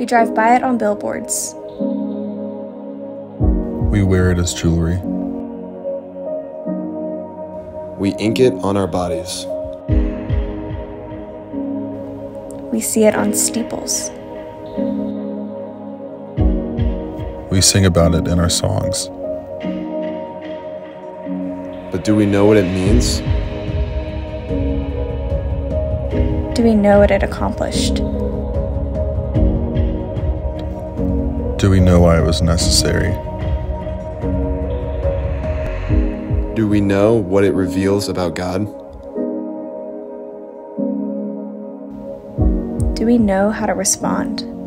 We drive by it on billboards. We wear it as jewelry. We ink it on our bodies. We see it on steeples. We sing about it in our songs. But do we know what it means? Do we know what it accomplished? Do we know why it was necessary? Do we know what it reveals about God? Do we know how to respond?